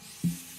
Mm-hmm.